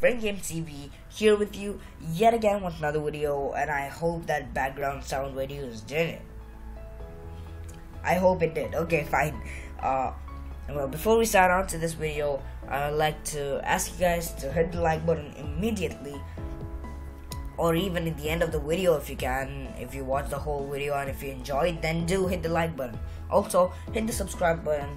FrameGame TV here with you yet again with another video, and I hope that background sound videos did it. I hope it did. Okay, fine. Uh, well, before we start on to this video, I'd like to ask you guys to hit the like button immediately, or even at the end of the video if you can. If you watch the whole video and if you enjoyed, then do hit the like button. Also, hit the subscribe button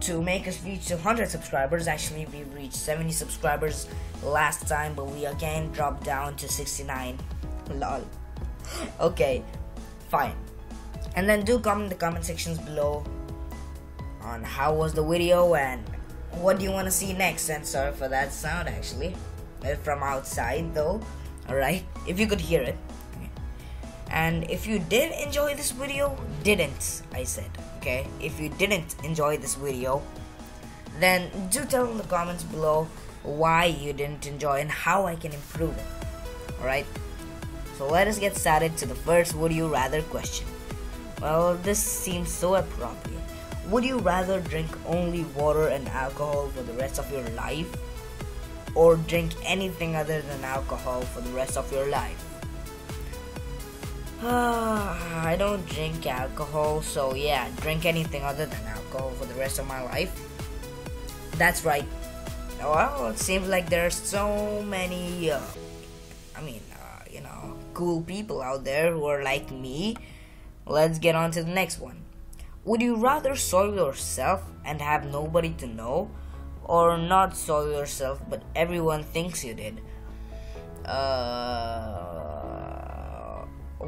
to make us reach 200 subscribers. Actually, we reached 70 subscribers last time, but we again dropped down to 69. Lol. Okay, fine. And then do comment in the comment sections below on how was the video and what do you want to see next. And sorry for that sound actually, uh, from outside though. Alright, if you could hear it. And if you did enjoy this video, didn't, I said, okay? If you didn't enjoy this video, then do tell in the comments below why you didn't enjoy and how I can improve it. Alright? So let us get started to the first would you rather question. Well, this seems so appropriate. Would you rather drink only water and alcohol for the rest of your life? Or drink anything other than alcohol for the rest of your life? I don't drink alcohol, so yeah, drink anything other than alcohol for the rest of my life. That's right. Well, it seems like there are so many, uh, I mean, uh, you know, cool people out there who are like me. Let's get on to the next one. Would you rather soil yourself and have nobody to know, or not soil yourself but everyone thinks you did? Uh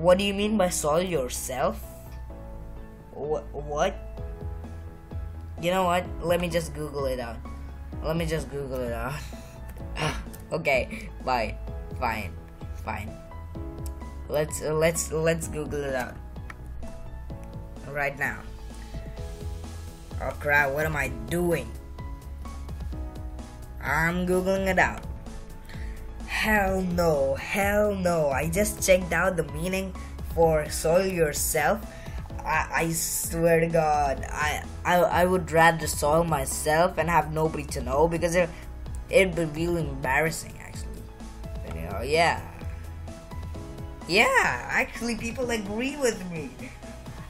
what do you mean by soil yourself? What? What? You know what? Let me just Google it out. Let me just Google it out. okay, bye. Fine, fine. Let's uh, let's let's Google it out right now. Oh crap! What am I doing? I'm googling it out. Hell no, hell no. I just checked out the meaning for soil yourself. I, I swear to God, I, I I would rather soil myself and have nobody to know because it it'd be really embarrassing actually. But, you know, yeah. Yeah, actually people agree with me.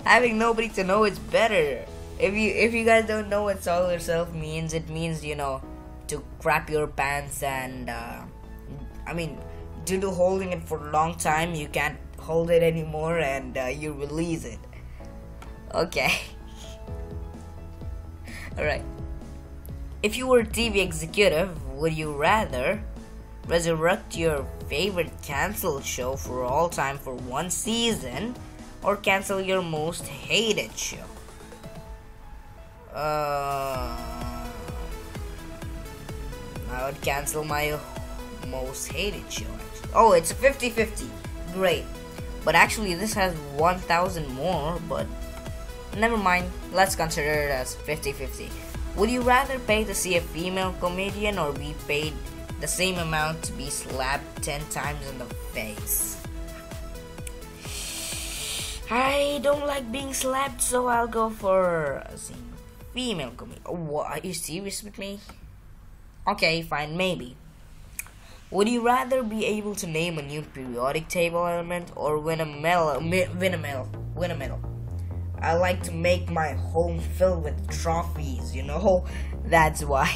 Having nobody to know is better. If you if you guys don't know what soil yourself means, it means, you know, to crap your pants and uh, I mean, due to holding it for a long time, you can't hold it anymore and uh, you release it. Okay. Alright. If you were a TV executive, would you rather resurrect your favorite canceled show for all time for one season or cancel your most hated show? Uh, I would cancel my most hated show. Oh, it's 50 50. Great. But actually, this has 1,000 more, but never mind. Let's consider it as 50 50. Would you rather pay to see a female comedian or be paid the same amount to be slapped 10 times in the face? I don't like being slapped, so I'll go for a female comedian. Oh, are you serious with me? Okay, fine, maybe. Would you rather be able to name a new periodic table element or win a medal? Win a medal. Win a medal. I like to make my home filled with trophies, you know? That's why.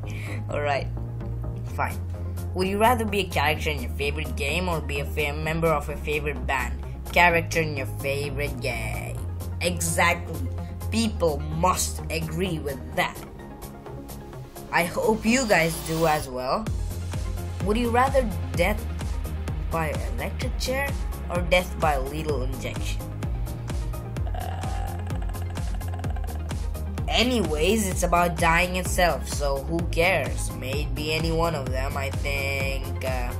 Alright, fine. Would you rather be a character in your favorite game or be a member of a favorite band? Character in your favorite game. Exactly. People must agree with that. I hope you guys do as well. Would you rather death by electric chair or death by lethal injection? Uh, anyways, it's about dying itself, so who cares? Maybe any one of them. I think. Uh,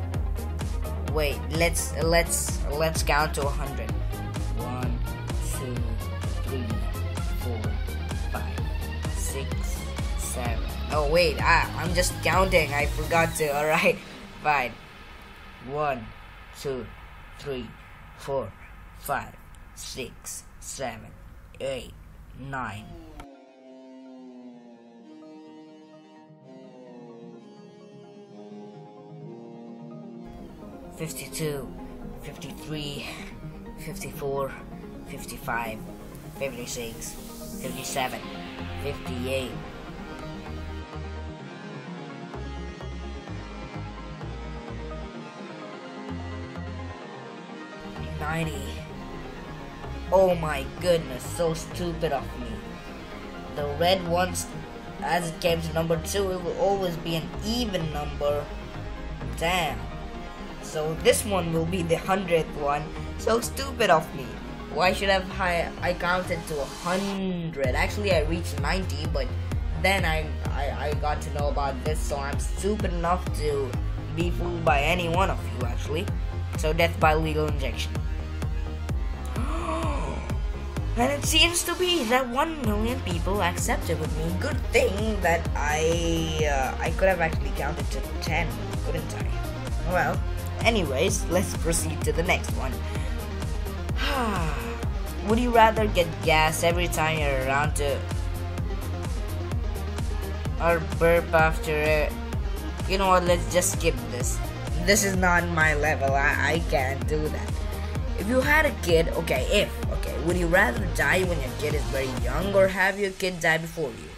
wait, let's let's let's count to a hundred. One, two, three, four, five, six, seven. Oh wait, I, I'm just counting. I forgot to. All right. Fine. One, two, three, four, five, six, seven, eight, nine. 52, 53, 54, 55, 56, 57, 58. 90. Oh my goodness, so stupid of me. The red ones, as it came to number 2, it will always be an even number. Damn. So this one will be the 100th one. So stupid of me. Why should have I, I counted to 100? Actually, I reached 90, but then I, I, I got to know about this, so I'm stupid enough to be fooled by any one of you, actually. So death by lethal injection. And it seems to be that one million people accepted with me. Good thing that I uh, I could have actually counted to ten, couldn't I? Well, anyways, let's proceed to the next one. Would you rather get gas every time you're around to or burp after it? You know what? Let's just skip this. This is not my level. I, I can't do that. If you had a kid, okay, if, okay, would you rather die when your kid is very young or have your kid die before you?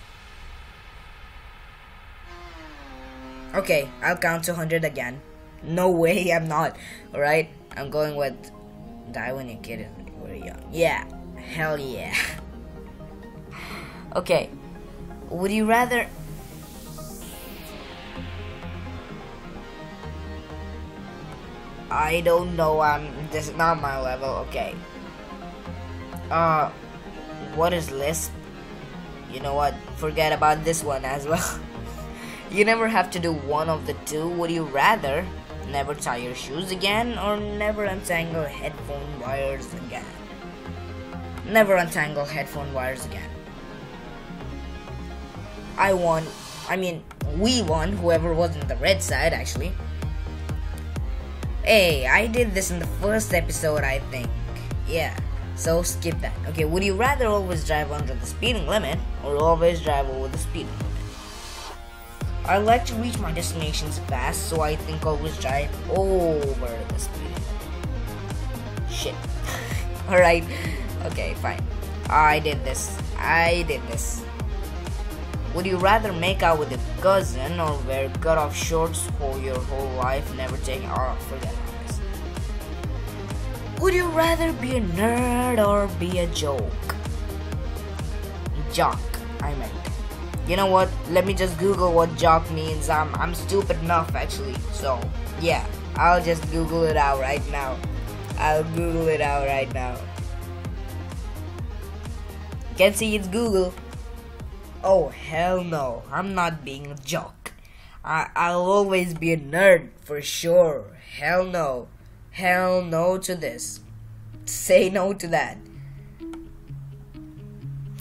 Okay, I'll count to 100 again. No way, I'm not. Alright, I'm going with die when your kid is very young. Yeah, hell yeah. okay, would you rather I don't know. Um, this is not my level. Okay. Uh, what is Lisp? You know what? Forget about this one as well. you never have to do one of the two. Would you rather never tie your shoes again or never untangle headphone wires again? Never untangle headphone wires again. I won. I mean, we won. Whoever was on the red side, actually. Hey, I did this in the first episode, I think. Yeah, so skip that. Okay, would you rather always drive under the speeding limit or always drive over the speeding limit? I like to reach my destinations fast, so I think always drive over the speeding limit. Shit. Alright, okay, fine. I did this. I did this. Would you rather make out with a cousin or wear cut off shorts for your whole life, never taking off? for this. Would you rather be a nerd or be a joke? Jock, I meant. You know what? Let me just Google what jock means. I'm I'm stupid enough actually. So yeah, I'll just Google it out right now. I'll Google it out right now. Can see it's Google. Oh, hell no. I'm not being a jock. I, I'll always be a nerd for sure. Hell no. Hell no to this. Say no to that.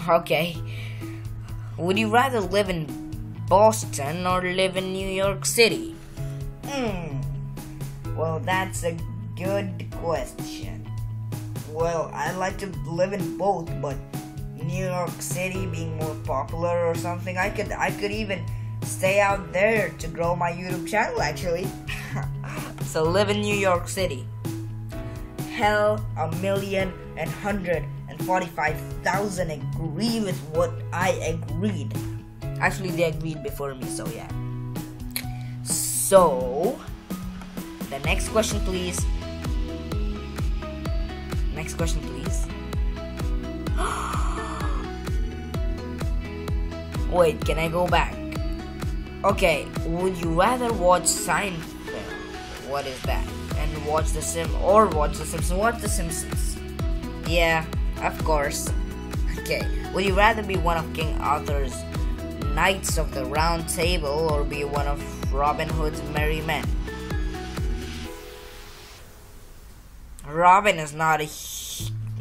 Okay. Would you rather live in Boston or live in New York City? Hmm. Well, that's a good question. Well, I'd like to live in both, but New York City being more popular or something. I could I could even stay out there to grow my YouTube channel actually. so live in New York City. Hell, a million and hundred and forty-five thousand agree with what I agreed. Actually, they agreed before me, so yeah. So, the next question, please. Next question, please. Wait, can I go back? Okay, would you rather watch Seinfeld? What is that? And watch The Sim or watch The Simpsons? Watch The Simpsons. Yeah, of course. Okay, would you rather be one of King Arthur's Knights of the Round Table or be one of Robin Hood's merry men? Robin is not a,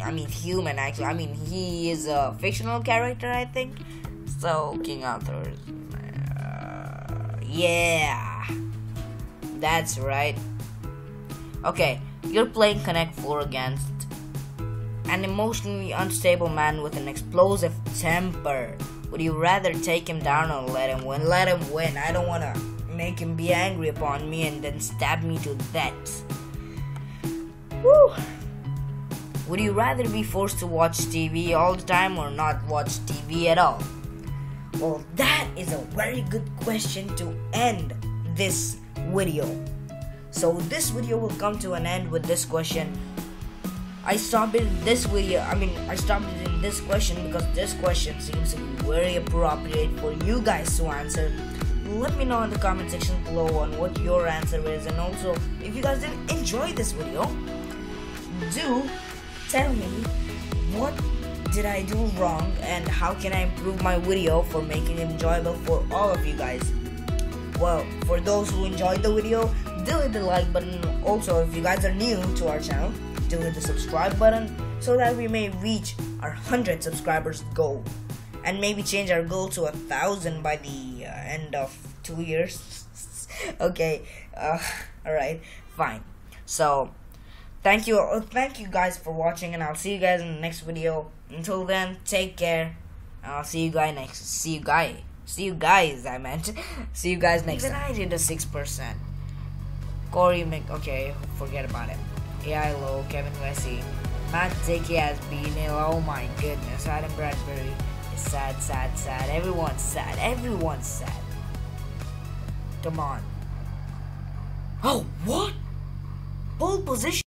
I mean, human actually. I mean, he is a fictional character, I think. So, King Arthur. Uh, yeah. That's right. Okay, you're playing Connect 4 against an emotionally unstable man with an explosive temper. Would you rather take him down or let him win? Let him win. I don't want to make him be angry upon me and then stab me to death. Woo! Would you rather be forced to watch TV all the time or not watch TV at all? Well, that is a very good question to end this video. So this video will come to an end with this question. I stopped in this video. I mean, I stopped in this question because this question seems very appropriate for you guys to answer. Let me know in the comment section below on what your answer is, and also if you guys didn't enjoy this video, do tell me what did I do wrong and how can I improve my video for making it enjoyable for all of you guys. Well, for those who enjoyed the video, do hit the like button. Also, if you guys are new to our channel, do hit the subscribe button so that we may reach our 100 subscribers goal and maybe change our goal to a thousand by the uh, end of two years. okay, uh, all right, fine. So, thank you, thank you guys for watching, and I'll see you guys in the next video. Until then, take care. I'll see you guys next. See you guys. See you guys. I meant. see you guys next. Even I did a six percent. Corey Mc. Okay, forget about it. AI Low, Kevin Wessie, Matt Dickey has been ill. Oh my goodness, Adam Bradbury is sad, sad, sad. Everyone's sad. Everyone's sad. Come on. Oh, what? Pole position.